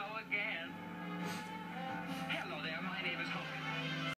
go again.